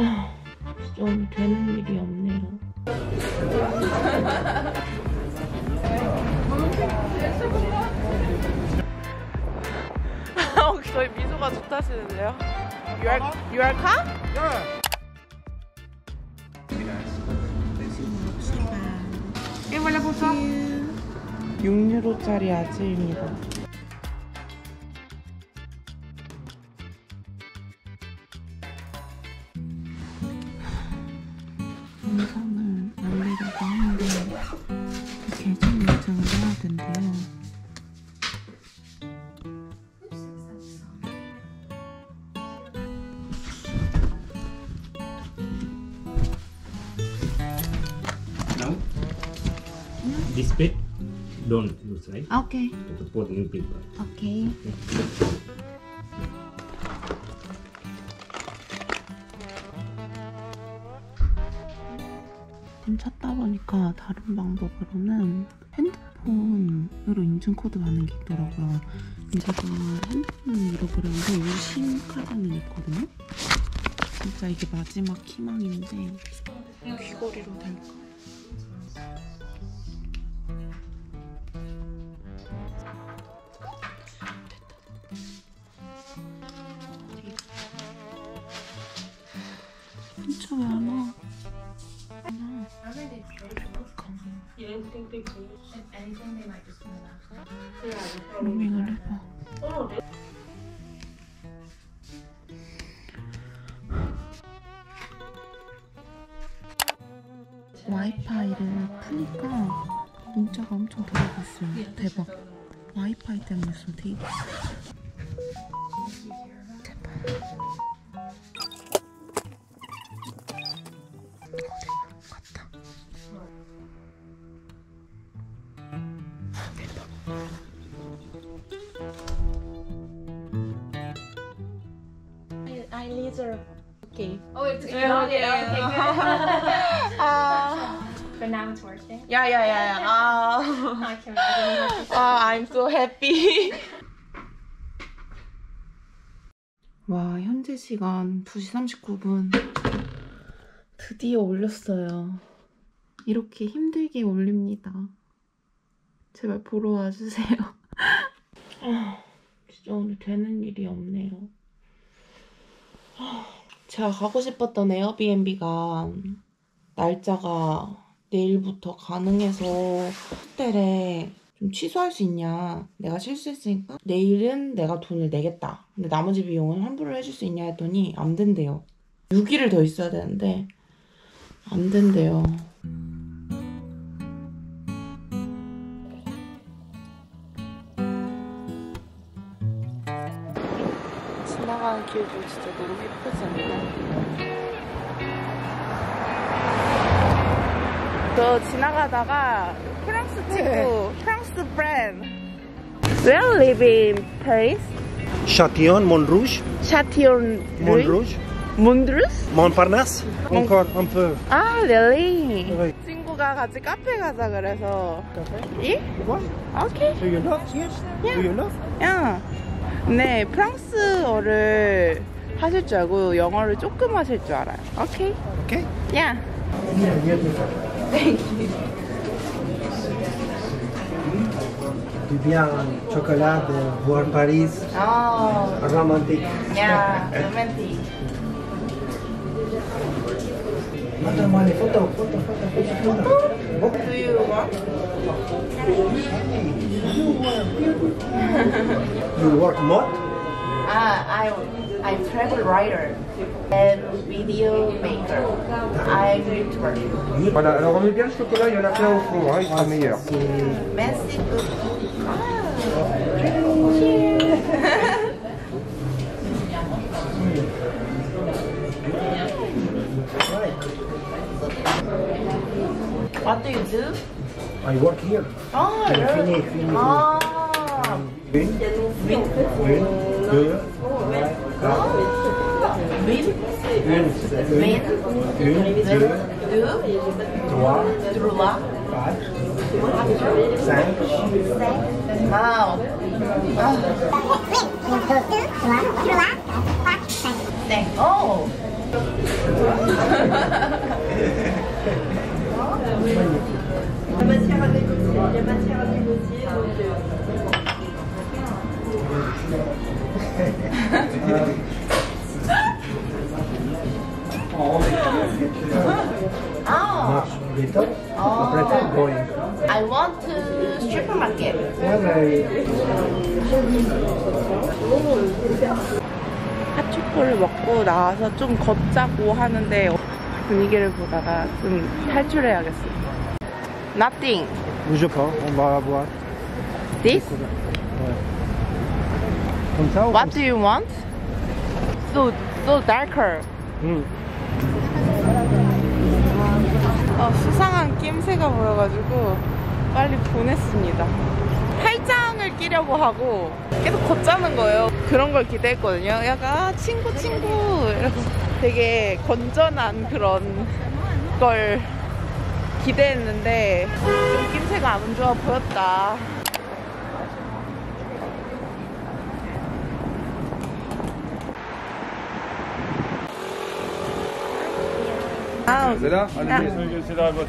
아, 진짜 오늘 되는 일이 없네요. 저희 미소가 좋다시는데요. You are, you are car? Et voilà pour toi. 6유로짜리 아지입니다. This bit don't use, right? Okay. To put new paper. Okay. 좀 찾다 보니까 다른 방법으로는 핸드폰으로 인증 코드 받는 게 있더라고요. 제가 핸드폰을 잃어버렸는데 유심 카드는 있거든요. 진짜 이게 마지막 희망인데 귀걸이로 될까? 로밍을 해봐. 와이파이를 푸니까 문자가 엄청 들어오고 있어요. 대박. 와이파이 때문에 좀 되게. Laser. Okay. Oh, it's okay, okay, okay, good. Ah. but now it's working. Yeah, yeah, yeah, yeah. Ah. I can imagine. 아, I'm so happy. 와, 현재 시간 2시 39분. 드디어 올렸어요. 이렇게 힘들게 올립니다. 제발 보러 와주세요. 아, 진짜 오늘 되는 일이 없네요. 아, 제가 가고 싶었던 에어비앤비가 날짜가 내일부터 가능해서 호텔에 좀 취소할 수 있냐. 내가 실수했으니까 내일은 내가 돈을 내겠다. 근데 나머지 비용은 환불을 해줄 수 있냐 했더니 안 된대요. 6일을 더 있어야 되는데 안 된대요. 지나가는 길도 진짜 너무 예쁘지 않나요? 저 지나가다가 프랑스 친구, 프랑스 브랜드. Where live in Paris? Châtillon, Montrouge, Châtillon, Montrouge, 몬드루스? Montparnasse, encore un peu. 아, really? Oui. 친구가 같이 카페 가자 그래서. 예? What? 오케이. Do you love? Yes. Do you love? 야. 네, 프랑스어를 하실 줄 알고 영어를 조금 하실 줄 알아요. 오케이. Okay. 야. Du bien chocolat de voir Paris, 어, romantique. 야, 로 Photo money, photo, photo, photo, photo, photo. Do you work? you work what? Uh, I, I travel writer and video maker. I'm YouTuber. Voilà, alors on est bien chocolat, il y en a plein au four, hein, ils sont meilleurs. Merci beaucoup. Ah, What do you do? I work here. Oh, Fini, fini. Ah, Une, une, deux, quatre, win, une, win, une, une, deux, do, trois, drula, quatre, cinq, now. Ah, thank- oh. 핫초코를 먹고 나와서 좀 걷자고 하는데 분위기를 보다가 좀 탈출해야겠어. Nothing. On va voir. This? What do you want? So so darker. Hmm. 어, 수상한 낌새가 보여가지고 빨리 보냈습니다. 팔짱을 끼려고 하고 계속 걷자는 거예요. 그런 걸 기대했거든요. 약간 아, 친구 친구 이러고 되게 건전한 그런 걸 기대했는데 좀 낌새가 안 좋아 보였다. 아, là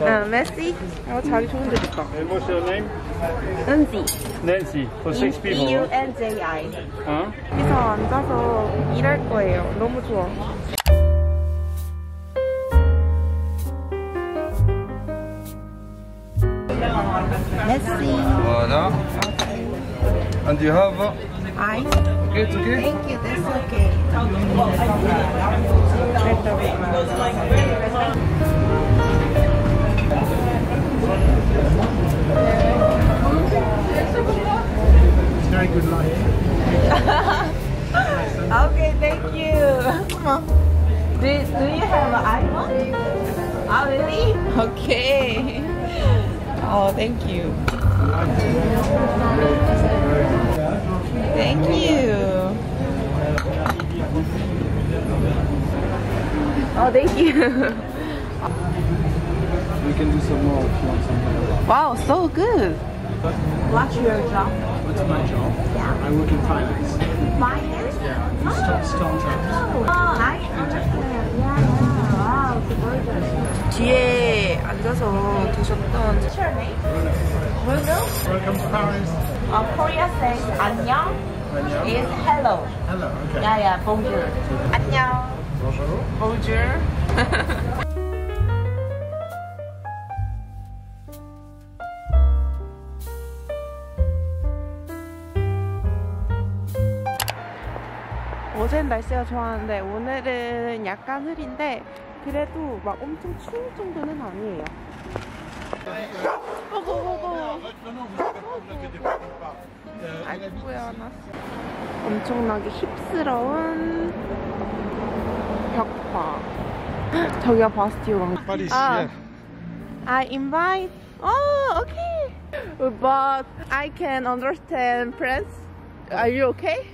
아, 메시? 어, 자리 좋은 데 좋다. And what's your name? 은지. Nancy. For six people. E-U-N-J-I. Huh? 여기서 앉아서 일할 거예요. 너무 좋아. 메시. Voilà. And you have... I Okay, it's okay? thank you. That's okay. It's Very good life. Okay, thank you. Do, do you have an iPhone? Oh, really? Okay. Oh, thank you. Thank you. Oh, thank you. We can do some more if you want something. Wow, so good. What's your job? What's my job? Yeah. I work in finance. Finance? Yeah. You start, start Oh, I understand. Yeah, yeah. Wow, super good. 뒤에 앉아서 계셨던 What's your name? Bruno? Welcome to Paris. Uh, Korea says 안녕 is hello. Hello, okay. Yeah, yeah, bonjour. 안녕. Bonjour. Bonjour. 어제는 날씨가 좋았는데 오늘은 약간 흐린데 그래도 막 엄청 추울 정도는 아니에요. 고고고고. 아이고야 나 엄청나게 힙스러운 벽화. 저기가 바스티오랑. Paris, 아, yeah. I invite. Oh, okay. But I can understand French. Are you okay?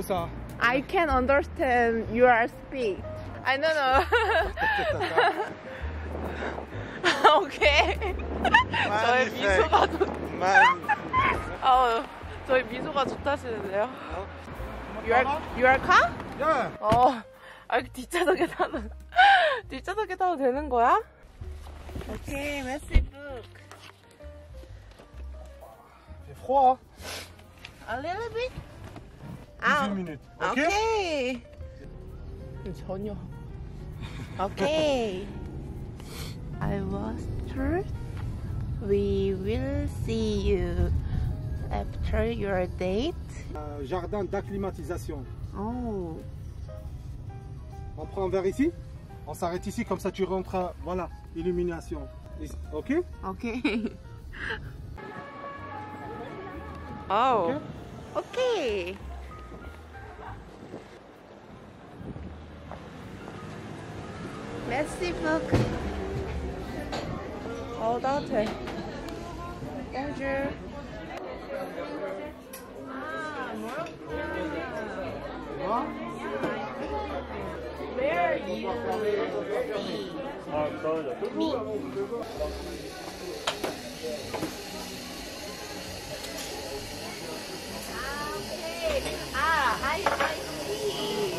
Ça I can understand your speech. I don't know. 오케이. 저의 미소가 좋. 어, 저희 미소가 좋다시는데요. Your your car? Yeah. 어, 아 뒷좌석에 타도 뒷좌석에 타도 되는 거야? 오케이, 메시북. C'est froid, A little bit. hein 아, 18 minutes. Ok 오케이. 전혀. Okay. I was through. We will see you after your date. Euh, jardin d'acclimatisation. Oh. On prend vers ici. On s'arrête ici, comme ça tu rentres. Voilà, illumination. Ok? Ok. oh. Ok? okay. 오. 오케이. 메시북. 어, 따뜻해. Bonjour. 아, 모로코야. Where you see me? Okay. Ah, I, I see.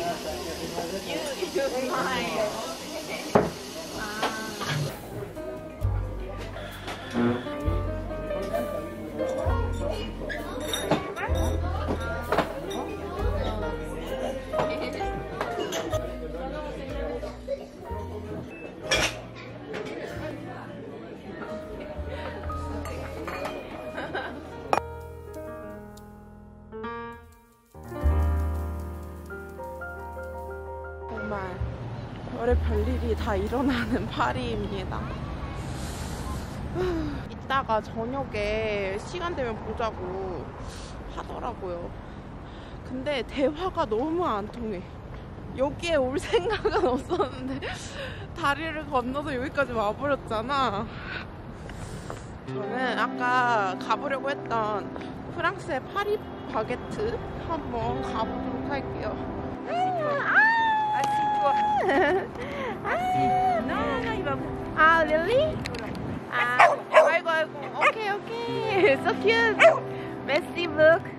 You, you smile. 정말 별의 별일이 다 일어나는 파리입니다. 이따가 저녁에 시간 되면 보자고 하더라고요. 근데 대화가 너무 안 통해. 여기에 올 생각은 없었는데 다리를 건너서 여기까지 와버렸잖아. 저는 아까 가보려고 했던 프랑스의 파리 바게트 한번 가보도록 할게요. 아, really? 아, 아이고, 아이고. 오케이, 오케이. So cute. Merci beaucoup.